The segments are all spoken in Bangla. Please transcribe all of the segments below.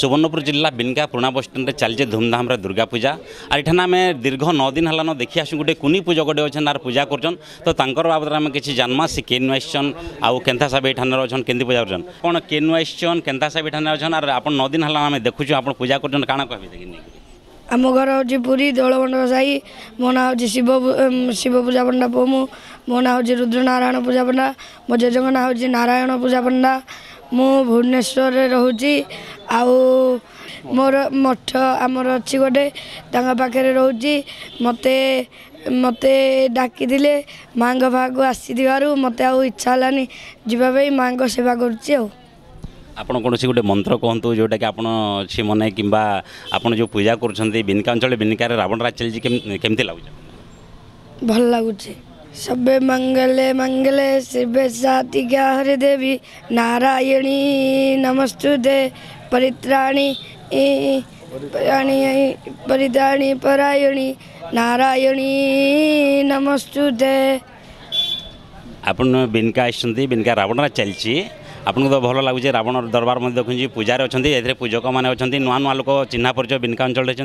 সুবর্ণপুর জেলা বিনকা পুরোনা বসষ্টাণ্ডে চালছে ধুমধামে দুর্গা পূজা আর এখানে আমি দীর্ঘ নদিন হলান দেখি আসুন গোটে কুনি পুজো গোটে অছেন আর পূজা করছেন তো তাঁর বাবদরে আমি কিছু জানমা সে কেনু আসছেন আেন্থা সাহেব এখানে অছেন কেমি পূজা করছেন কোণ কেন আসছেন কেন্থা সাহেব এখানে অছেন আর আপনার নদিন হলান আমি দেখুছু আপনার পূজা করছেন কাণ কবি আমার ঘর হচ্ছে পুরী ପୁରୀ সাই মো না হচ্ছে শিব শিব পূজা পণ্ডা পোমু মো না হচ্ছে রুদ্রনারায়ণ পূজা পণ্ডা মো ମୋ না হচ্ছে নারায়ণ পূজা পণ্ডা মু ମୁଁ ଭୁବନେଶ୍ୱରରେ ଆଉ ମୋର ମଠ ଆମର ଅଛି ଗୋଟେ ତାଙ୍କ ପାଖରେ ରହୁଛି ମୋତେ ମୋତେ ଡାକିଥିଲେ ମାଆଙ୍କ ପାଖକୁ ଆସିଥିବାରୁ ମୋତେ ଆଉ ଇଚ୍ଛା ହେଲାନି ଯିବା ପାଇଁ ମାଆଙ୍କ ସେବା କରୁଛି ଆଉ ଆପଣ କୌଣସି ଗୋଟେ ମନ୍ତ୍ର କୁହନ୍ତୁ ଯେଉଁଟାକି ଆପଣ ସେ ମନେ କିମ୍ବା ଆପଣ ଯେଉଁ ପୂଜା କରୁଛନ୍ତି ବିନିକା ଅଞ୍ଚଳରେ ବିନିକାରେ ରାବଣ ରାଜ ଚାଲିଛି କେମିତି ଲାଗୁଛି ଭଲ ଲାଗୁଛି సబ్బే మంగళే మంగళే శివే సాతిగా హరిదేవి నారాయణి నమస్తుదే పరిత్రాణి పరాణి పరిధాణి పరాయణి నారాయణి నమస్తుదే આપણને બિનકા સુધી બિનકા રાવણ ચાલશે আপনার তো ভালো লাগুছে রাবণ দরবার মধ্যে খুঁজি পূজার অনেক পূজক মানে অনেক নূয়া নূয়া লোক চিহ্ন পরিচয় বিনকা অঞ্চল অনেক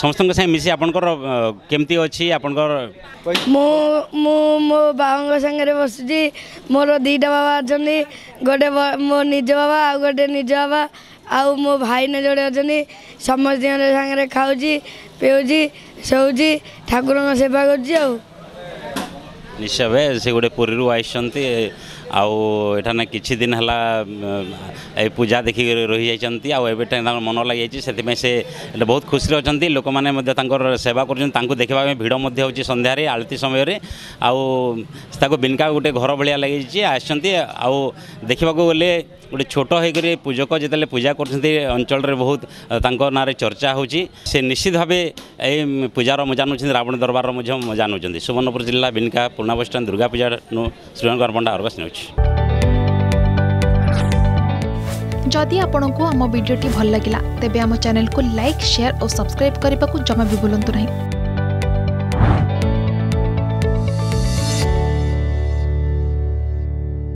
সমস্ত সাথে মিশি আপনার কমিটি অপনার আপনার মো বাবাঙ্ক সাংরে বসুছি মোট দুইটা বাবা অনেক গোটে মো নিজ বাবা আউ নিজ বাবা আউ মো ভাইনে জড়ে অনেক সমস্ত সাংরে খাওছি পেউছি শোছি ঠাকুর সেবা করছি আউ ହିସାବେ ସେ ଗୋଟେ ପୁରୀରୁ ଆସିଛନ୍ତି ଆଉ ଏଠାନେ କିଛି ଦିନ ହେଲା ଏ ପୂଜା ଦେଖିକି ରହିଯାଇଛନ୍ତି ଆଉ ଏବେ ତାଙ୍କର ମନ ଲାଗିଯାଇଛି ସେଥିପାଇଁ ସେ ବହୁତ ଖୁସିରେ ଅଛନ୍ତି ଲୋକମାନେ ମଧ୍ୟ ତାଙ୍କର ସେବା କରୁଛନ୍ତି ତାଙ୍କୁ ଦେଖିବା ପାଇଁ ଭିଡ଼ ମଧ୍ୟ ହେଉଛି ସନ୍ଧ୍ୟାରେ ଆଳତି ସମୟରେ ଆଉ ତାକୁ ବିନକା ଗୋଟେ ଘର ଭଳିଆ ଲାଗିଛି ଆସିଛନ୍ତି ଆଉ ଦେଖିବାକୁ ଗଲେ ଗୋଟେ ଛୋଟ ହୋଇକରି ପୂଜକ ଯେତେବେଳେ ପୂଜା କରୁଛନ୍ତି ଅଞ୍ଚଳରେ ବହୁତ ତାଙ୍କ ନାଁରେ ଚର୍ଚ୍ଚା ହେଉଛି ସେ ନିଶ୍ଚିତ ଭାବେ ଏଇ ପୂଜାର ମଜା ନେଉଛନ୍ତି ରାବଣ ଦରବାରର ମଧ୍ୟ ମଜା ନେଉଛନ୍ତି ସୁବର୍ଣ୍ଣପୁର ଜିଲ୍ଲା ବିନକା अरुणा बस स्टाड दुर्गा पूजा श्रीरंगार पंडा अरबस ने जदि आपण आम भिडी भल लगा तेब चेल को लाइक सेयार और सब्सक्राइब करने को जमा भी बुलां नहीं